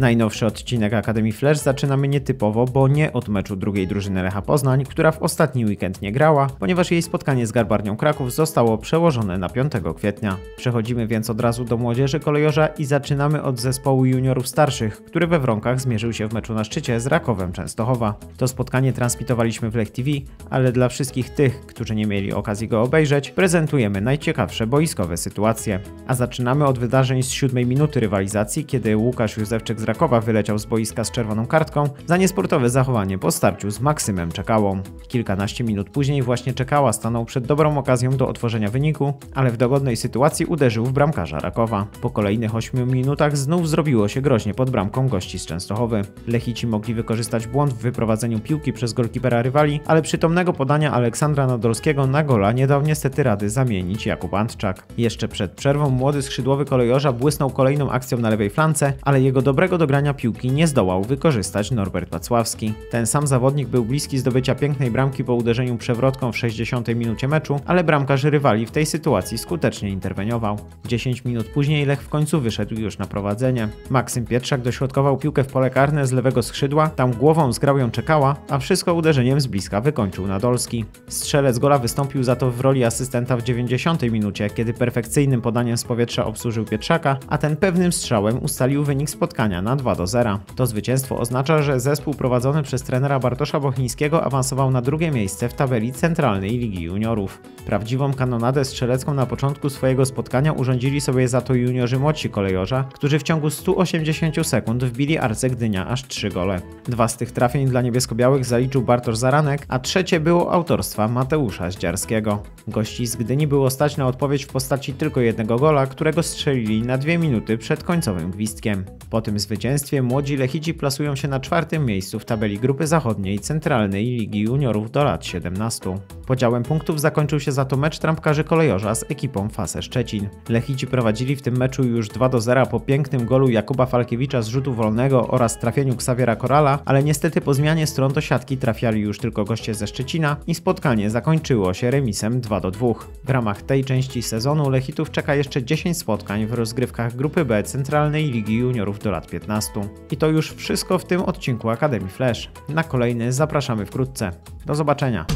Najnowszy odcinek Akademii Flash zaczynamy nietypowo, bo nie od meczu drugiej drużyny Lecha Poznań, która w ostatni weekend nie grała, ponieważ jej spotkanie z Garbarnią Kraków zostało przełożone na 5 kwietnia. Przechodzimy więc od razu do młodzieży kolejorza i zaczynamy od zespołu juniorów starszych, który we Wronkach zmierzył się w meczu na szczycie z Rakowem Częstochowa. To spotkanie transmitowaliśmy w Lech TV, ale dla wszystkich tych, którzy nie mieli okazji go obejrzeć, prezentujemy najciekawsze boiskowe sytuacje. A zaczynamy od wydarzeń z siódmej minuty rywalizacji, kiedy Łukasz Józefczyk z Rakowa wyleciał z boiska z czerwoną kartką za niesportowe zachowanie po starciu z Maksymem Czekałą. Kilkanaście minut później właśnie Czekała stanął przed dobrą okazją do otworzenia wyniku, ale w dogodnej sytuacji uderzył w bramkarza Rakowa. Po kolejnych 8 minutach znów zrobiło się groźnie pod bramką gości z Częstochowy. Lechici mogli wykorzystać błąd w wyprowadzeniu piłki przez golkipera rywali, ale przytomnego podania Aleksandra Nadolskiego na gola nie dał niestety rady zamienić Jakub Antczak. Jeszcze przed przerwą młody skrzydłowy kolejorza błysnął kolejną akcją na lewej flance, ale jego dobrego dogrania piłki nie zdołał wykorzystać Norbert Wacławski. Ten sam zawodnik był bliski zdobycia pięknej bramki po uderzeniu przewrotką w 60 minucie meczu, ale bramkarz rywali w tej sytuacji skutecznie interweniował. 10 minut później Lech w końcu wyszedł już na prowadzenie. Maksym Pietrzak dośrodkował piłkę w pole karne z lewego skrzydła, tam głową zgrał ją czekała, a wszystko uderzeniem z bliska wykończył Nadolski. Strzelec gola wystąpił za to w roli asystenta w 90 minucie, kiedy perfekcyjnym podaniem z powietrza obsłużył Pietrzaka, a ten pewnym strzałem ustalił wynik spotkania na 2 do 0. To zwycięstwo oznacza, że zespół prowadzony przez trenera Bartosza Bochińskiego awansował na drugie miejsce w tabeli Centralnej Ligi Juniorów. Prawdziwą kanonadę strzelecką na początku swojego spotkania urządzili sobie za to juniorzy młodsi kolejorza, którzy w ciągu 180 sekund wbili Arce Gdynia aż 3 gole. Dwa z tych trafień dla niebiesko-białych zaliczył Bartosz Zaranek, a trzecie było autorstwa Mateusza Zdziarskiego. Gości z Gdyni było stać na odpowiedź w postaci tylko jednego gola, którego strzelili na dwie minuty przed końcowym gwizdkiem. Po tym zwycięstwie młodzi Lechici plasują się na czwartym miejscu w tabeli grupy zachodniej Centralnej Ligi Juniorów do lat 17. Podziałem punktów zakończył się za to mecz trampkarzy kolejorza z ekipą Fase Szczecin. Lechici prowadzili w tym meczu już 2 do 0 po pięknym golu Jakuba Falkiewicza z rzutu wolnego oraz trafieniu Xaviera Korala, ale niestety po zmianie stron do siatki trafiali już tylko goście ze Szczecina i spotkanie zakończyło się remisem 2 do 2. W ramach tej części sezonu Lechitów czeka jeszcze 10 spotkań w rozgrywkach grupy B Centralnej Ligi Juniorów do lat 15. I to już wszystko w tym odcinku Akademii Flash. Na kolejny zapraszamy wkrótce. Do zobaczenia.